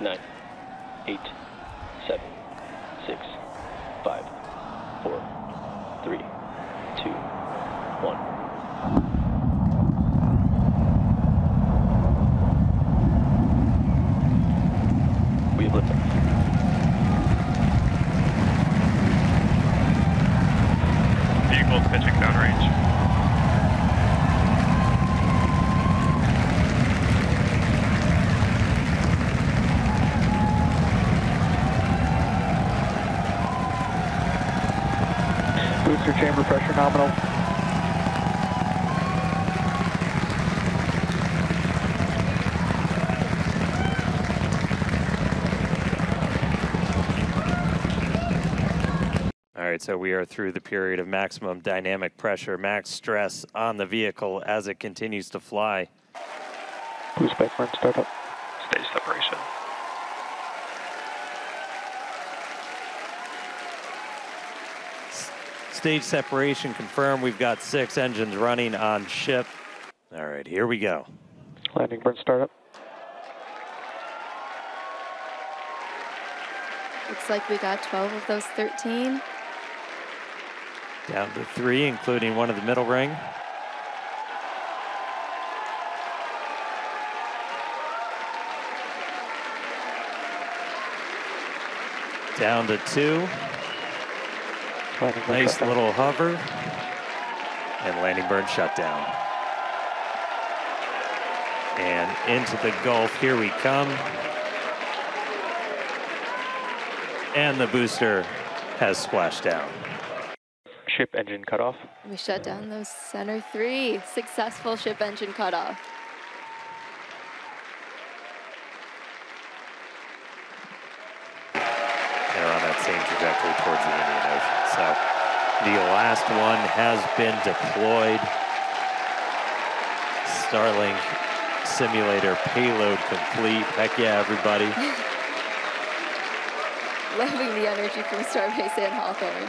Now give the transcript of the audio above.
nine, eight, seven, six, five, four, three, two, one. We have liftoff. Vehicle pitching downrange. Booster chamber pressure nominal. All right, so we are through the period of maximum dynamic pressure, max stress on the vehicle as it continues to fly. Boostback burn startup. Stage separation. Stage separation confirmed. We've got six engines running on ship. All right, here we go. Landing burn startup. Looks like we got 12 of those 13. Down to three, including one of the middle ring. Down to two. Landing burn Nice little hover. And landing burn shutdown. And into the Gulf. Here we come. And the booster has splashed down. Ship engine cutoff. We shut down those center three. Successful ship engine cutoff. and are on same trajectory towards the Indian Ocean. So the last one has been deployed. Starlink simulator payload complete. Heck yeah, everybody. Loving the energy from Starbase and Hawthorne.